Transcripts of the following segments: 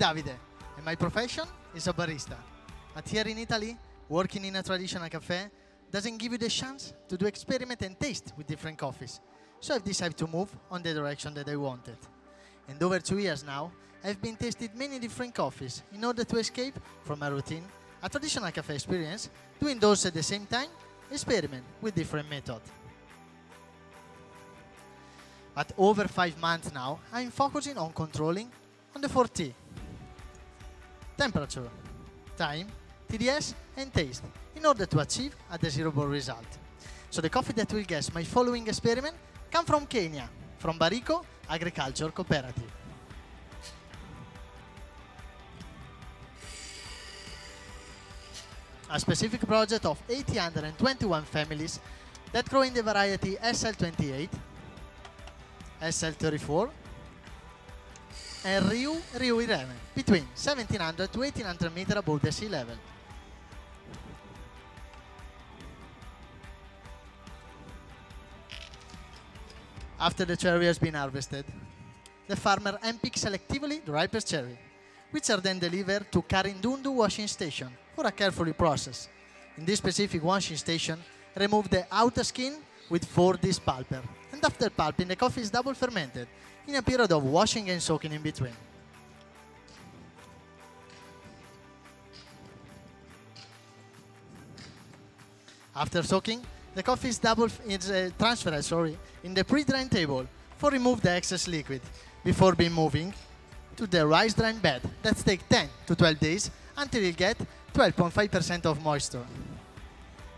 Davide and my profession is a barista. But here in Italy, working in a traditional cafe doesn't give you the chance to do experiment and taste with different coffees. So I've decided to move on the direction that I wanted. And over two years now, I've been tasted many different coffees in order to escape from a routine, a traditional cafe experience, doing those at the same time, experiment with different methods. But over five months now, I'm focusing on controlling on the 4T. Temperature, time, TDS, and taste in order to achieve a desirable result. So the coffee that will guess my following experiment come from Kenya, from Barichu Agriculture Cooperative. A specific project of 821 families that grow in the variety SL28, SL34, and Ryu Ryu 11, between 1700 to 1800 meter above the sea level. After the cherry has been harvested, the farmer unpicks selectively the ripest cherry, which are then delivered to Karindundu washing station for a carefully process. In this specific washing station, remove the outer skin with 4D pulper, and after pulping, the coffee is double fermented in a period of washing and soaking in between. After soaking, the coffee is double is uh, transferred sorry in the pre-drain table for remove the excess liquid before being moving to the rice drain bed that takes 10 to 12 days until you get 12.5% of moisture.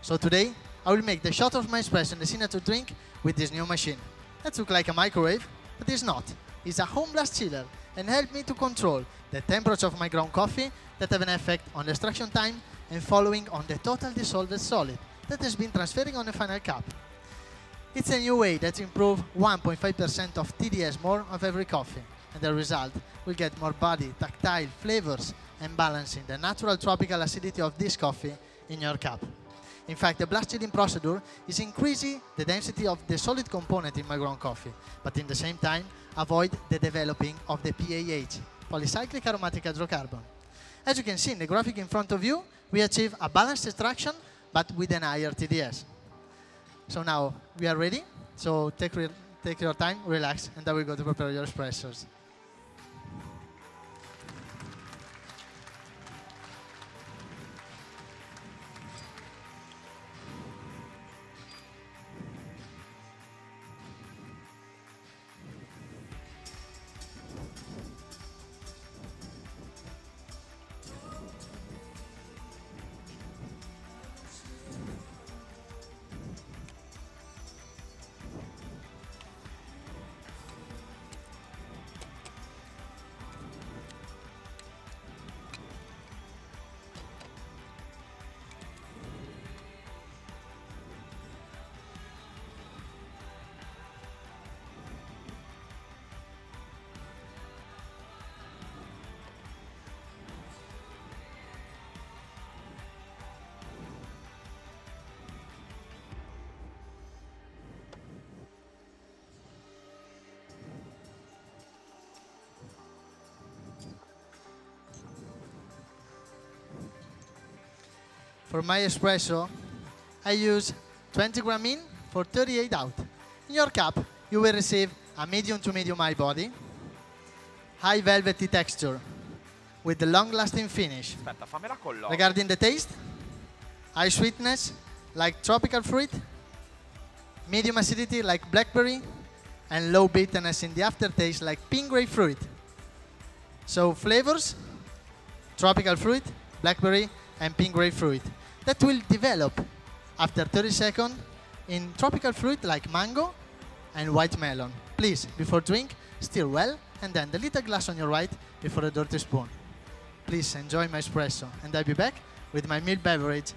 So today I will make the shot of my espresso and the signature drink with this new machine. That looks like a microwave, but it's not. It's a home chiller and help me to control the temperature of my ground coffee that have an effect on extraction time and following on the total dissolved solid that has been transferring on the final cup. It's a new way that improves 1.5% of TDS more of every coffee, and the result will get more body, tactile, flavors, and balancing the natural tropical acidity of this coffee in your cup. In fact, the blast chilling procedure is increasing the density of the solid component in my ground coffee, but in the same time, avoid the developing of the PAH, polycyclic aromatic hydrocarbon. As you can see in the graphic in front of you, we achieve a balanced extraction but with an higher TDS. So now we are ready. So take, take your time, relax, and then we go to prepare your espressos. For my espresso, I use 20 gram in for 38 out. In your cup, you will receive a medium to medium high body, high velvety texture, with the long-lasting finish. Aspetta, fammela con. Regarding the taste, high sweetness, like tropical fruit, medium acidity, like blackberry, and low bitterness in the aftertaste, like pink grapefruit. So flavors, tropical fruit, blackberry, and pink grapefruit that will develop after 30 seconds in tropical fruit like mango and white melon. Please, before drink, stir well and then the little glass on your right before a dirty spoon. Please enjoy my espresso and I'll be back with my milk beverage.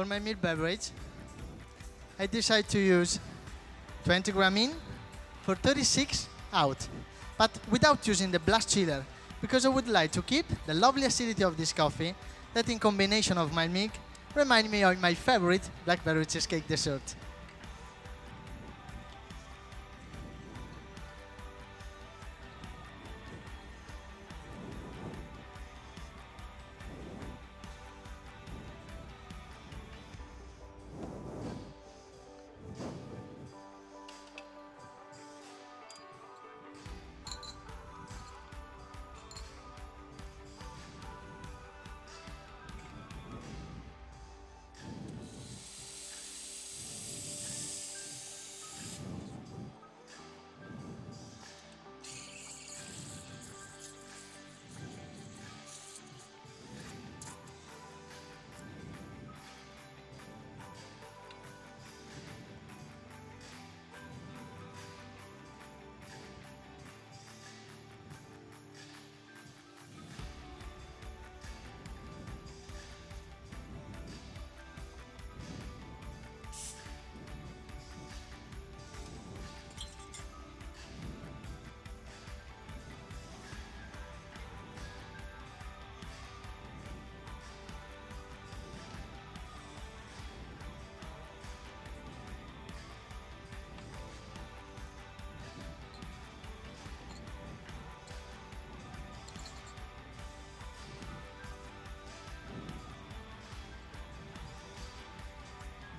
For my milk beverage, I decide to use 20 gram in for 36 out, but without using the blast chiller, because I would like to keep the lovely acidity of this coffee that in combination of my milk remind me of my favorite blackberry cheesecake dessert.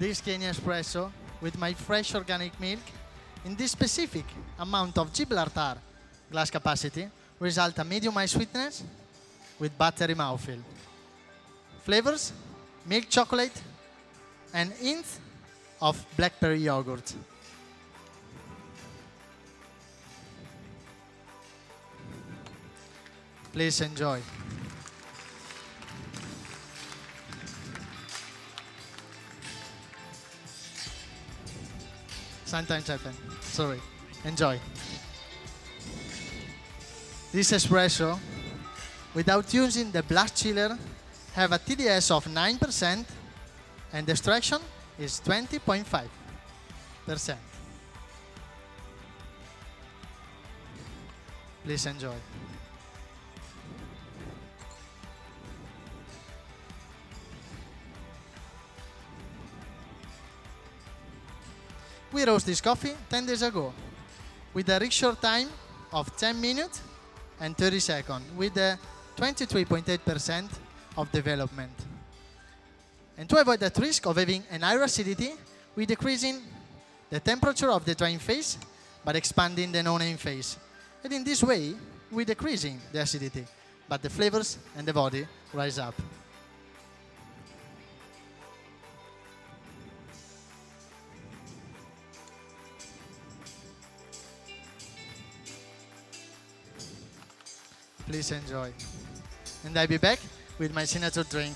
This Kenya espresso with my fresh organic milk in this specific amount of Gibraltar glass capacity result a medium high sweetness with buttery mouthfeel. Flavors, milk chocolate and hint of blackberry yogurt. Please enjoy. Sometimes happen. Sorry. Enjoy. This espresso, without using the blast chiller, have a TDS of 9% and extraction is 20.5%. Please enjoy. We roast this coffee 10 days ago with a rickshaw time of 10 minutes and 30 seconds with a 23.8% of development. And to avoid that risk of having an higher acidity, we decreasing the temperature of the drying phase but expanding the no-name phase. And in this way, we decreasing the acidity, but the flavors and the body rise up. Please enjoy. And I'll be back with my signature drink.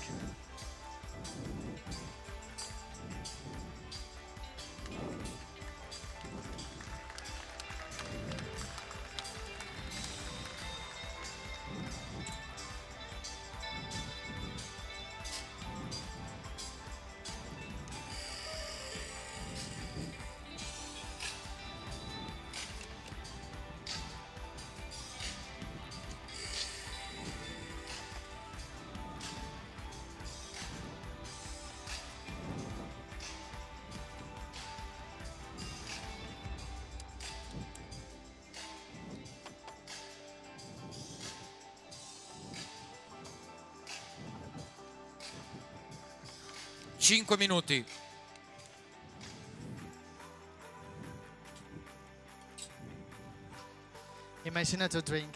Cinque minuti. In my signature drink,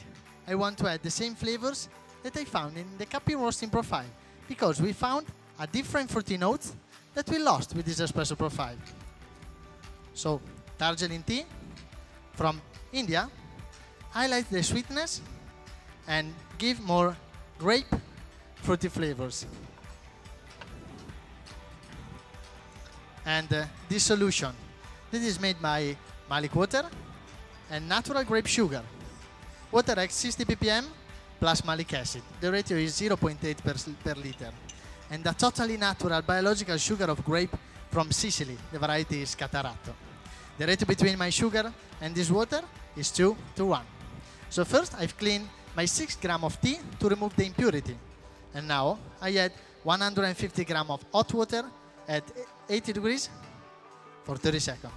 I want to add the same flavors that I found in the Cappy Roasting profile because we found a different fruity notes that we lost with this espresso profile. So, Darjeeling tea from India highlights the sweetness and give more grape fruity flavors. And uh, this solution, this is made by malic water and natural grape sugar. Water at 60 ppm plus malic acid. The ratio is 0.8 per, per liter. and a totally natural biological sugar of grape from Sicily. The variety is Catarratto. The ratio between my sugar and this water is 2 to 1. So first I've cleaned my 6 gram of tea to remove the impurity. And now I add 150 gram of hot water at 80 degrees for 30 seconds.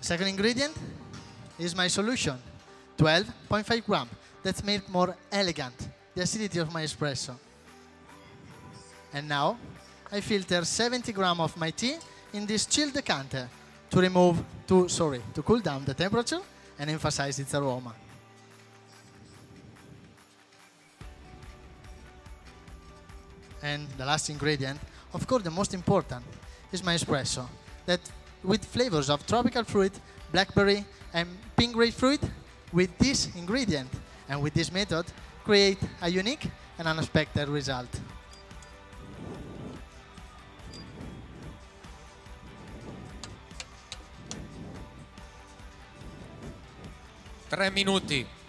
Second ingredient is my solution, 12.5 gram. That's made more elegant, the acidity of my espresso. And now I filter 70 gram of my tea in this chilled decanter to remove, to sorry, to cool down the temperature and emphasize its aroma. And the last ingredient, of course the most important, is my espresso. That with flavors of tropical fruit, blackberry and pink grapefruit, with this ingredient and with this method, create a unique and unexpected result. Tre minuti.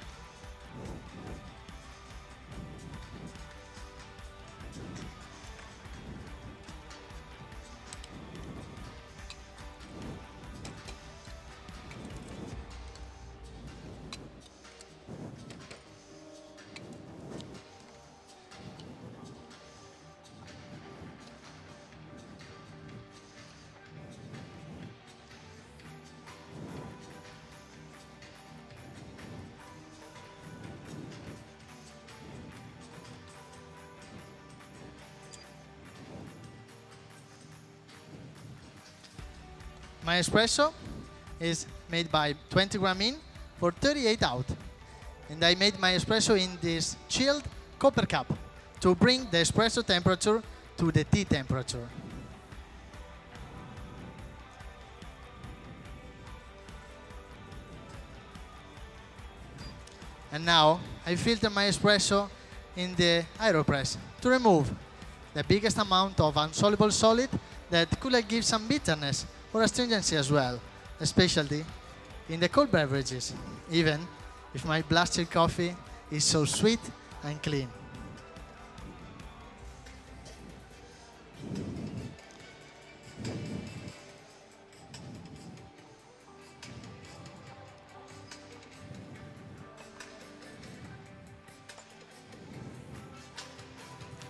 My espresso is made by 20 gram in for 38 out. And I made my espresso in this chilled copper cup to bring the espresso temperature to the tea temperature. And now I filter my espresso in the AeroPress to remove the biggest amount of insoluble solid that could give some bitterness or astringency as well, especially in the cold beverages, even if my blasted coffee is so sweet and clean.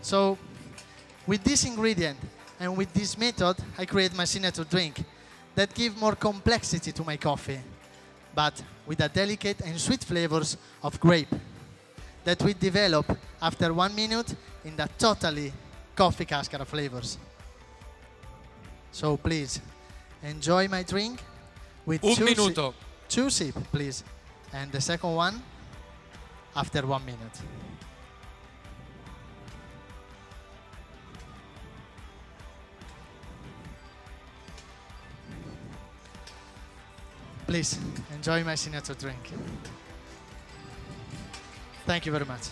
So, with this ingredient and with this method, I create my signature drink that give more complexity to my coffee, but with the delicate and sweet flavors of grape that we develop after one minute in the totally coffee cascara flavors. So please, enjoy my drink with Un two, si- two sip, please. And the second one after one minute. Please enjoy my signature drink. Thank you very much.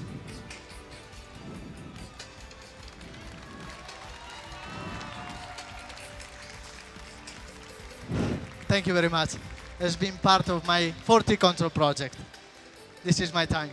Thank you very much. It's been part of my 4T control project. This is my time.